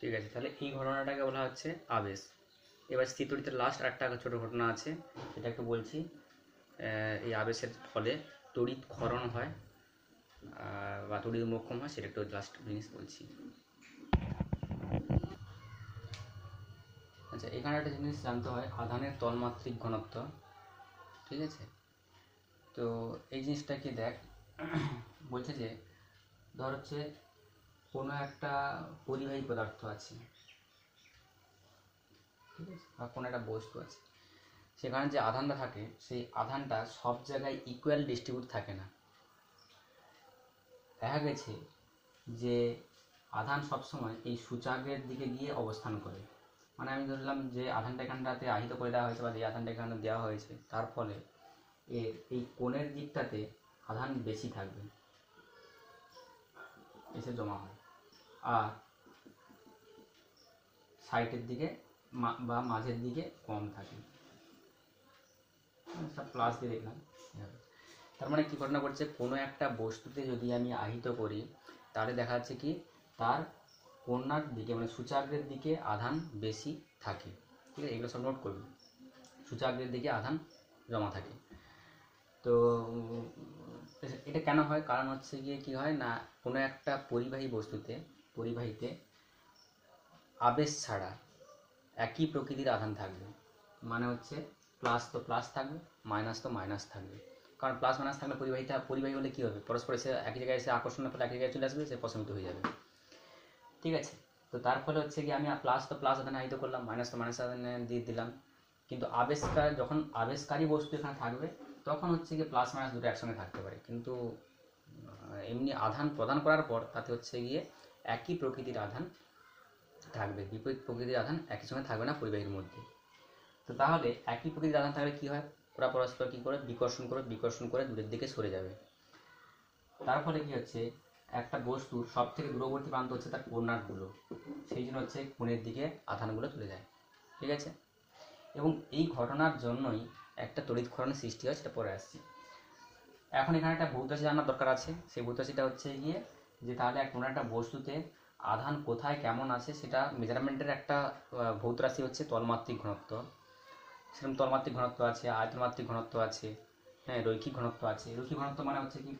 ঠিক আছে, তাহলে এই ঘটনাটাকে বলা হচ্ছে আবেশ। এবার স্থিতরিতের লাস্ট আরেকটা ছোটো ঘটনা আছে, সেটা একটু বলছি। এই আবেশের ফলে তড়িৎ ক্ষরণ হয় বা তড়িৎ মোক্ষম হয়, সেটা একটু লাস্ট জিনিস বলছি। আচ্ছা এখানে একটা জিনিস জানতে হয়, আধানের তলমাত্রিক ঘনত্ব, ঠিক আছে? তো এই জিনিসটা কি দেখ, বলছে যে, ধর হচ্ছে কোনো একটা পরিবাহী পদার্থ আছে। ঠিক আছে? বা কোনো একটা বস্তু আছে। সেখানে যে আধানটা থাকে, সেই আধানটা সব জায়গায় ইকুয়াল ডিস্ট্রিবিউট থাকে না। দেখা গেছে যে আধান সবসময় এই সূচাগ্রের দিকে গিয়ে অবস্থান করে। মানে আমি ধরলাম যে আধানটা এখানটাতে আহিত করে দেওয়া হয়েছে বা যে আধানটা এখানে দেওয়া হয়েছে, তার ফলে এর এই কোণের দিকটাতে আধান বেশি থাকবে, এসে জমা হয়। আর সাইডের দিকে বা মাঝের দিকে কম থাকে। প্লাস দিয়ে দেখলাম। তার মানে কী ঘটনা করছে কোনো একটা বস্তুতে যদি আমি আহিত করি, তাহলে দেখা যাচ্ছে কি, তার কন্যার দিকে মানে সূচাগ্রের দিকে আধান বেশি থাকে। ঠিক আছে? এগুলো সব নোট করবি সূচাগ্রের দিকে আধান জমা থাকে। তো, এটা কেন হয়? কারণ হচ্ছে গিয়ে কি হয় না, কোনো একটা পরিবাহী বস্তুতে পরিবাহীতে আবেশ ছাড়া একই প্রকৃতির আধান থাকবে। মানে হচ্ছে প্লাস তো প্লাস থাকবে মাইনাস তো মাইনাস থাকবে। কারণ প্লাস মাইনাস থাকলে পরিবাহিতা, পরিবাহী হলে কী হবে? পরস্পর এসে একই জায়গায় এসে আকর্ষণের ফলে একই জায়গায় চলে আসবে, সে প্রশমিত হয়ে যাবে। ঠিক আছে? তো তার ফলে হচ্ছে কি আমি প্লাস তো প্লাস আধানে আহিত করলাম মাইনাস তো মাইনাস আধানে দিয়ে দিলাম। কিন্তু আবেশকার, যখন আবেশকারী বস্তু এখানে থাকবে, তখন হচ্ছে কি প্লাস মাইনাস দুটো একসঙ্গে থাকতে পারে। কিন্তু এমনি আধান প্রদান করার পর তাতে হচ্ছে গিয়ে একই প্রকৃতির আধান থাকবে, বিপরীত প্রকৃতির আধান একই সঙ্গে থাকবে না পরিবাহীর মধ্যে। তো তাহলে একই প্রকৃতির আধান থাকলে কী হয়? ওরা পরস্পর কী করে? বিকর্ষণ করে বিকর্ষণ করে দূরের দিকে সরে যাবে। তার ফলে কী হচ্ছে? একটা বস্তুর সব থেকে দূরবর্তী প্রান্ত হচ্ছে তার কোণারগুলো সেই জন্য হচ্ছে কোণের দিকে আধানগুলো চলে যায়। ঠিক আছে? এবং এই ঘটনার জন্যই একটা তড়িৎ ক্ষরণের সৃষ্টি হয়, সেটা পরে আসছে। এখন এখানে একটা ভৌত রাশি জানার দরকার আছে। সেই ভৌত রাশিটা হচ্ছে গিয়ে যে তাহলে কোনো একটা বস্তুতে আধান কোথায়, কেমন আছে, সেটা মেজারমেন্টের একটা ভৌত রাশি হচ্ছে তলমাত্রিক ঘনত্ব। সেরকম তলমাত্রিক ঘনত্ব আছে, আয়তমাত্রিক ঘনত্ব আছে হ্যাঁ রৈখিক ঘনত্ব আছে। রৈখিক ঘনত্ব মানে হচ্ছে কি?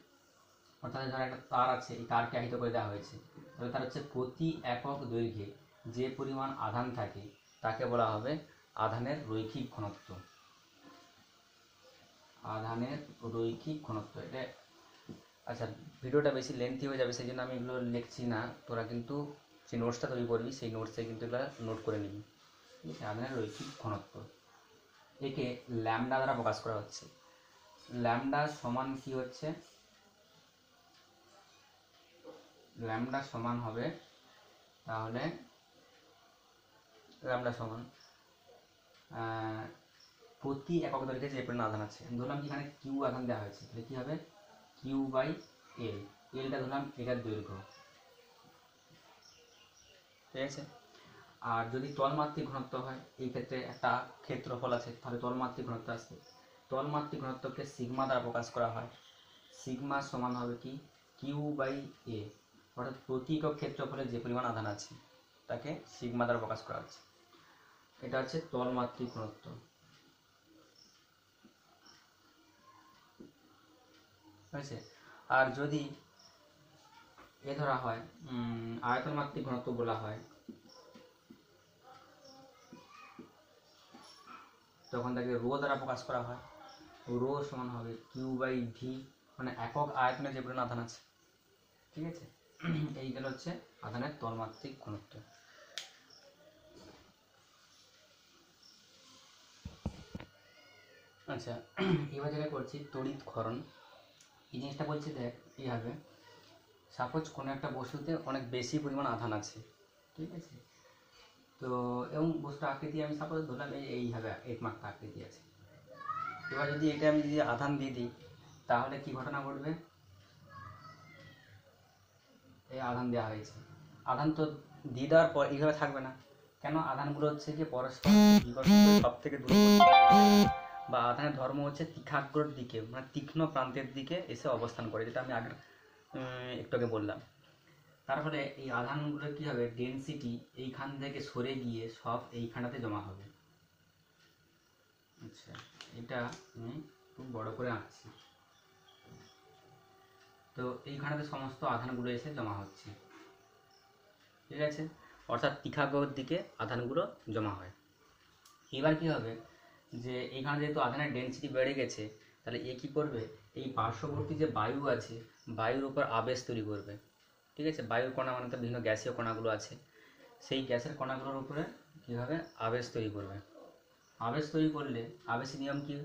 অর্থাৎ ধর একটা তার আছে, এই তারকে আহিত করে দেওয়া হয়েছে। তবে তার হচ্ছে প্রতি একক দৈর্ঘ্যে যে পরিমাণ আধান থাকে, তাকে বলা হবে আধানের রৈখিক ঘনত্ব। আধানের রৈখিক ঘনত্ব, এটা আচ্ছা ভিডিওটা বেশি লেন্থি হয়ে যাবে সেই জন্য আমি এগুলো লিখছি না। তোরা কিন্তু যে নোটসটা তৈরি করবি, সেই নোটসে কিন্তু এগুলো নোট করে নিবি। ঠিক আছে আধানের রৈখিক ঘনত্ব। একে ল্যামডা দ্বারা প্রকাশ করা হচ্ছে। ল্যামডা সমান কি হচ্ছে? ল্যামডা সমান হবে, তাহলে ল্যামডা সমান প্রতি একক দৈর্ঘ্যে যে পরিমাণ আধান আছে, ধরলাম এখানে কিউ আধান দেওয়া হয়েছে, তাহলে কি হবে? কিউ বাই এল এলটা ধরলাম, এটার দৈর্ঘ্য। ঠিক আছে? আর যদি তলমাত্রিক ঘনত্ব হয়, এই ক্ষেত্রে একটা ক্ষেত্রফল আছে, তাহলে তলমাত্রিক ঘনত্ব আসবে। তলমাত্রিক ঘনত্বকে সিগমা দ্বারা প্রকাশ করা হয়। সিগমা সমান হবে কি? কিউ বাই এ অর্থাৎ প্রতি একক ক্ষেত্রফলে যে পরিমাণ আধান আছে, তাকে সিগমা দ্বারা প্রকাশ করা হচ্ছে। এটা হচ্ছে তলমাত্রিক ঘনত্ব। হয়েছে? আর যদি এ ধরা হয় উম, আয়তনমাত্রিক ঘনত্ব বলা হয় তখন তাকে রো দ্বারা প্রকাশ করা হয়। রো সমান হবে কিউ বাই ভি মানে একক আয়তনে যে পরিমাণ আধান আছে। ঠিক আছে? এই গেল হচ্ছে আধানের তলমাত্রিক ঘনত্ব। আচ্ছা এবার যেটা করছি তড়িৎ ক্ষরণ। এই জিনিসটা বলছি দেখ এইভাবে সাপোজ কোনো একটা বস্তুতে অনেক বেশি পরিমাণ আধান আছে, ঠিক আছে? তো এবং বস্তুর আকৃতি আমি সাপোজ ধরলাম এই এইভাবে একমাত্র আকৃতি আছে। এবার যদি এটা আমি যদি আধান দিয়ে দিই, তাহলে কি ঘটনা ঘটবে? এই আধান দেওয়া হয়েছে। আধান তো দিয়ে দেওয়ার পর এইভাবে থাকবে না। কেন? আধানগুলো হচ্ছে যে পরস্পর সব থেকে দূরবর্তী বা আধানের ধর্ম হচ্ছে তীখাগ্রর দিকে মানে তীক্ষ্ণ প্রান্তের দিকে এসে অবস্থান করে, যেটা আমি আগের একটু আগে বললাম। তারপরে এই আধানগুলো কি হবে? ডেনসিটি এইখান থেকে সরে গিয়ে সব এইখানটাতে জমা হবে। আচ্ছা এটা আমি খুব বড় করে আঁকছি। তো এইখানেতে সমস্ত আধানগুলো এসে জমা হচ্ছে। ঠিক আছে? অর্থাৎ তীখাগ্রর দিকে আধানগুলো জমা হয়। এবার কি হবে? যে এইখানে যেহেতু আধানের ডেনসিটি বেড়ে গেছে, তাহলে এ কী করবে? এই পার্শ্ববর্তী যে বায়ু আছে, বায়ুর উপর আবেশ তৈরি করবে। ঠিক আছে? বায়ুর কণা মানে তো বিভিন্ন গ্যাসীয় কণাগুলো আছে। সেই গ্যাসের কণাগুলোর উপরে কী হবে আবেশ তৈরি করবে? আবেশ তৈরি করলে আবেশের নিয়ম কি?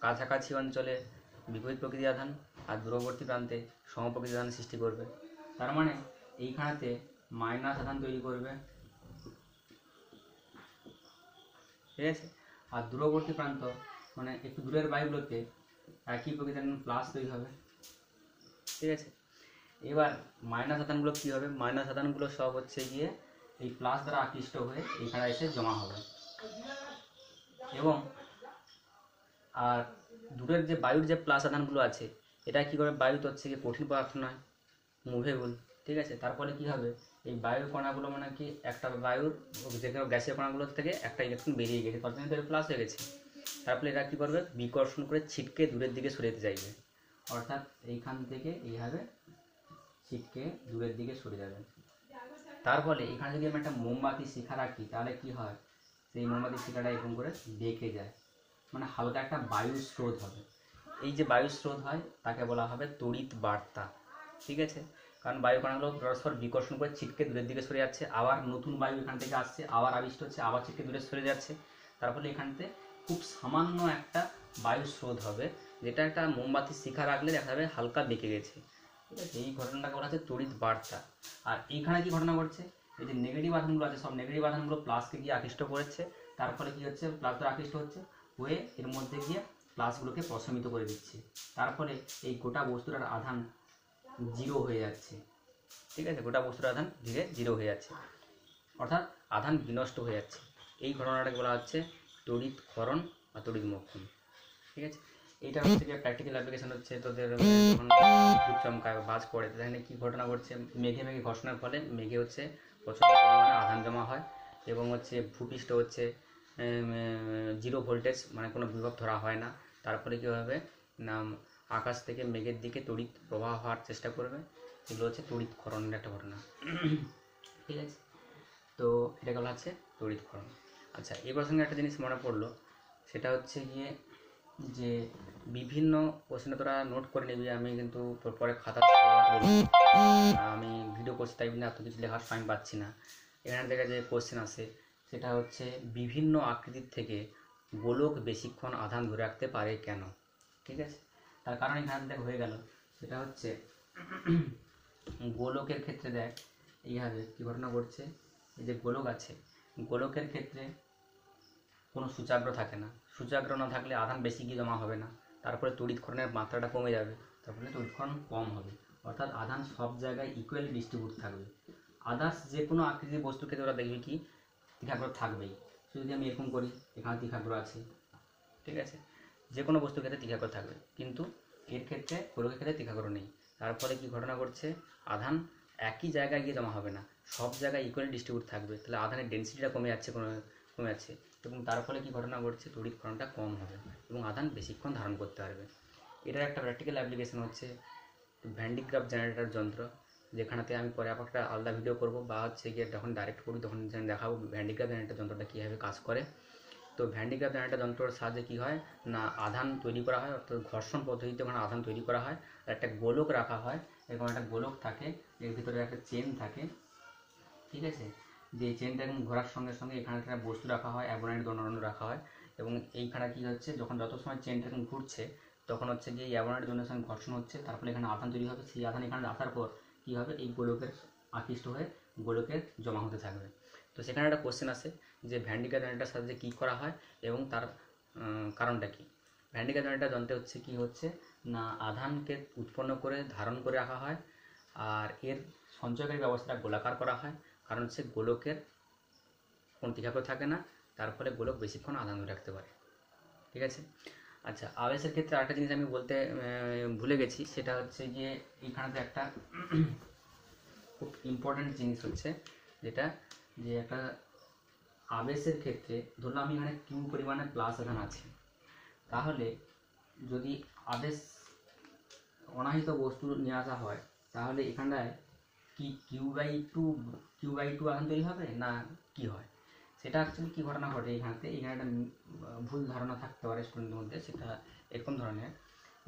কাছাকাছি অঞ্চলে বিপরীত প্রকৃতি আধান আর দূরবর্তী প্রান্তে সমপ্রকৃতি আধান সৃষ্টি করবে। তার মানে এইখানেতে মাইনাস আধান তৈরি করবে। ঠিক আছে? আর দূরবর্তী প্রান্ত মানে একটু দূরের বায়ুগুলোতে একই প্রকৃতির প্লাস তৈরি হবে। ঠিক আছে? এবার মাইনাস আধানগুলো কী হবে? মাইনাস আধানগুলো সব হচ্ছে গিয়ে এই প্লাস দ্বারা আকৃষ্ট হয়ে এইখানে এসে জমা হবে। এবং আর দূরের যে বায়ুর যে প্লাস আধানগুলো আছে, এটা কী করে? বায়ু তো হচ্ছে গিয়ে কঠিন পদার্থ নয়। মুভেবল ঠিক আছে? তার ফলে কী হবে? এই বায়ুর কণাগুলো মানে কি একটা বায়ুর যে গ্যাসের কণাগুলোর থেকে একটা ইলেকট্রন বেরিয়ে গেছে। তার জন্য প্লাস হয়ে গেছে। তারপরে এরা কী করবে? বিকর্ষণ করে ছিটকে দূরের দিকে সরে যেতে চাইবে। অর্থাৎ এইখান থেকে এইভাবে ছিটকে দূরের দিকে সরে যাবে তার ফলে এখানে যদি আমি একটা মোমবাতি, শিখা রাখি, তাহলে কি হয়? সেই মোমবাতি, শিখাটা এরকম করে বেঁকে যায়। মানে হালকা একটা বায়ু স্রোত হবে। এই যে বায়ু স্রোত হয়, তাকে বলা হবে তড়িৎ বার্তা। ঠিক আছে? কারণ বায়ু কণাগুলো পরস্পর বিকর্ষণ করে ছিটকে দূরের দিকে সরে যাচ্ছে। আবার নতুন বায়ু এখান থেকে আসছে, আবার আবিষ্ট হচ্ছে, আবার ছিটকে দূরে সরে যাচ্ছে। তার ফলে এখানতে খুব সামান্য একটা বায়ু স্রোত হবে, যেটা একটা মোমবাতি শিখা রাখলে দেখা যাবে হালকা বেঁকে গেছে। ঠিক আছে? এই ঘটনাটাকে বলা হচ্ছে তড়িৎ বার্তা। আর এইখানে কি ঘটনা ঘটছে? এই যে নেগেটিভ আধানগুলো আছে, সব নেগেটিভ আধানগুলো প্লাসকে গিয়ে আকৃষ্ট করেছে। তার ফলে কী হচ্ছে? প্লাস দ্বারা আকৃষ্ট হচ্ছে, হয়ে এর মধ্যে গিয়ে প্লাসগুলোকে প্রশমিত করে দিচ্ছে। তার ফলে এই গোটা বস্তুটার আধান জিরো হয়ে যাচ্ছে। ঠিক আছে? গোটা বস্তুর আধান ধীরে জিরো হয়ে যাচ্ছে। অর্থাৎ আধান বিনষ্ট হয়ে যাচ্ছে। এই ঘটনাটাকে বলা হচ্ছে তড়িৎ ক্ষরণ বা তড়িৎ মোক্ষণ। ঠিক আছে? এইটা হচ্ছে গিয়ে প্র্যাকটিক্যাল অ্যাপ্লিকেশন হচ্ছে তোদের যখন চমকায় বা বাজ পড়ে সেখানে কী ঘটনা ঘটছে? মেঘে মেঘে ঘর্ষণের ফলে মেঘে হচ্ছে প্রচুর পরিমাণে আধান জমা হয় এবং হচ্ছে ভূপৃষ্ঠ হচ্ছে জিরো ভোল্টেজ মানে কোনো বিভব ধরা হয় না। তারপরে কী হবে? না আকাশ থেকে মেঘের দিকে তড়িৎ প্রবাহ হওয়ার চেষ্টা করবে। এগুলো হচ্ছে তড়িৎ ক্ষরণের একটা ঘটনা। ঠিক আছে? তো এটা বলা হচ্ছে তড়িৎ ক্ষরণ আচ্ছা এই প্রসঙ্গে একটা জিনিস মনে পড়ল। সেটা হচ্ছে গিয়ে যে বিভিন্ন কোশ্চেনে তোরা নোট করে নিবি, আমি কিন্তু পরে খাতা আমি ভিডিও করছি, তাই জন্য এত কিছু লেখার টাইম পাচ্ছি না। এখানে থেকে যে কোশ্চেন আছে সেটা হচ্ছে, বিভিন্ন আকৃতির থেকে গোলক বেশিক্ষণ আধান ধরে রাখতে পারে কেন? ঠিক আছে? তার কারণ এখানে দেখ হয়ে গেল। সেটা হচ্ছে, গোলকের ক্ষেত্রে দেখ এইভাবে কী ঘটনা ঘটছে? এই যে গোলক আছে, গোলকের ক্ষেত্রে কোনো সূচাগ্র থাকে না। সূচাগ্র না থাকলে আধান বেশি গিয়ে জমা হবে না? তারপরে তড়িৎক্ষরণের মাত্রাটা কমে যাবে, তারপরে তড়িৎক্ষরণ কম হবে। অর্থাৎ আধান সব জায়গায় ইকুয়ালি ডিস্ট্রিবিউট থাকবে। আদার্স যে কোনো আকৃতির বস্তুর ক্ষেত্রে ওরা দেখবে কি? তীখাগ্র থাকবেই। যদি আমি এরকম করি, এখানে তীখাগ্র আছে, ঠিক আছে? যে কোনো বস্তুর ক্ষেত্রে তীখাগ্র থাকবে। কিন্তু এর ক্ষেত্রে গোলকের ক্ষেত্রে তীখাগ্র নেই। তার ফলে কি ঘটনা ঘটছে? আধান একই জায়গায় গিয়ে জমা হবে না। সব জায়গায় ইকুয়ালি ডিস্ট্রিবিউট থাকবে। তাহলে আধানের ডেন্সিটিটা কমে যাচ্ছে, কোনো, কমে যাচ্ছে। এবং তার ফলে কী ঘটনা ঘটছে? তড়িৎ তড়িৎক্ষরণটা কম হবে এবং আধান বেশিক্ষণ ধারণ করতে পারবে। এটার একটা প্র্যাকটিক্যাল অ্যাপ্লিকেশন হচ্ছে ভ্যান্ডিগ্রাফ জেনারেটর যন্ত্র, যেখানেতে আমি পরে আবার একটা আলাদা ভিডিও করব। বা হচ্ছে গিয়ে যখন ডাইরেক্ট করি তখন দেখাবো ভ্যান্ডিগ্রাফ জেনারেটর যন্ত্রটা কীভাবে কাজ করে। তো ভ্যান্ডিগ্রাফ জেনারেটর যন্ত্রের সাহায্যে কী হয়? না, আধান তৈরি করা হয়, অর্থাৎ ঘর্ষণ পদ্ধতিতে ওখানে আধান তৈরি করা হয়। আর একটা গোলক রাখা হয়, এরকম একটা গোলক থাকে, এর ভিতরে একটা চেন থাকে, ঠিক আছে? যে চেনটা এখন ঘোরার সঙ্গে সঙ্গে এখানে একটা বস্তু রাখা হয় অ্যাবোনাইট দণ্ডানো রাখা হয়। এবং এইখানে কী হচ্ছে, যখন যত সময় চেনটা এখন ঘুরছে, তখন হচ্ছে গিয়ে অ্যাবোনাইট দণ্ডের সঙ্গে ঘর্ষণ হচ্ছে, তারপরে এখানে আধান তৈরি হবে, সেই আধান এখানে আসার পর কী হবে? এই গোলকের আকৃষ্ট হয়ে গোলকের জমা হতে থাকবে। তো সেখানে একটা কোশ্চেন আসে যে ভ্যান্ডিকা জেনারেটার সাথে কী করা হয় এবং তার কারণটা কী? ভ্যান্ডিকা জেনারেটার যন্ত্রে হচ্ছে কি হচ্ছে না আধানকে উৎপন্ন করে ধারণ করে রাখা হয় আর এর সঞ্চয়কারী ব্যবস্থাটা গোলাকার করা হয়। কারণ সে গোলকের কোনো তীখাগ্র থাকে না, তার ফলে গোলক বেশিক্ষণ আধান ধরে রাখতে পারে। ঠিক আছে? আচ্ছা আবেশের ক্ষেত্রে আরেকটা জিনিস আমি বলতে ভুলে গেছি, সেটা হচ্ছে গিয়ে এইখানেতে একটা খুব ইম্পর্ট্যান্ট জিনিস হচ্ছে, যেটা যে একটা আবেশের ক্ষেত্রে ধরুন আমি এখানে কিউ পরিমাণে প্লাস এখানে আছে। তাহলে যদি আবেশ অনাহিত বস্তু নিয়ে আসা হয়, তাহলে এখানটায় কি Q by two, Q by two আধান তৈরি হবে না কি হয়? সেটা অ্যাকচুয়ালি কী ঘটনা ঘটে এখানেতে? এখানে একটা ভুল ধারণা থাকতে পারে স্টুডেন্টের মধ্যে, সেটা এরকম ধরনের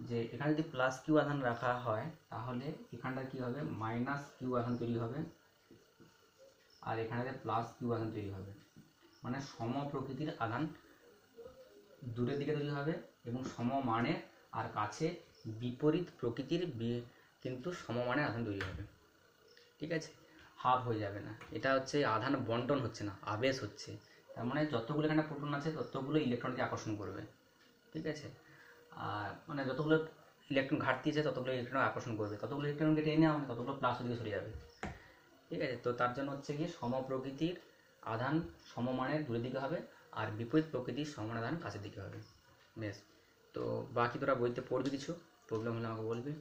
যে এখানে যদি প্লাস কিউ আধান রাখা হয়, তাহলে এখানটা কি হবে? মাইনাস কিউ আধান তৈরি হবে। আর এখানে প্লাস কিউ আধান তৈরি হবে মানে সম প্রকৃতির আধান দূরের দিকে তৈরি হবে এবং সম মানে আর কাছে বিপরীত প্রকৃতির কিন্তু সমমানের আধান তৈরি হবে। ঠিক আছে? হাফ হয়ে যাবে না। এটা হচ্ছে আধান বন্টন হচ্ছে না, আবেশ হচ্ছে। তার মানে যতগুলো এখানে প্রোটন আছে, ততগুলো ইলেকট্রনকে আকর্ষণ করবে। ঠিক আছে? আর মানে যতগুলো ইলেকট্রন ঘাটতি আছে, ততগুলো ইলেকট্রন আকর্ষণ করবে। ততগুলো ইলেকট্রনকে টেনে নেওয়া ততগুলো প্লাস দিকে সরে যাবে। ঠিক আছে? তো তার জন্য হচ্ছে গিয়ে সম প্রকৃতির আধান সমমানের দূরের দিকে হবে আর বিপরীত প্রকৃতির সমান আধান কাছের দিকে হবে। বেশ তো বাকি তোরা বইতে পড়বি কিছু? প্রবলেম হলে আমাকে বলবি।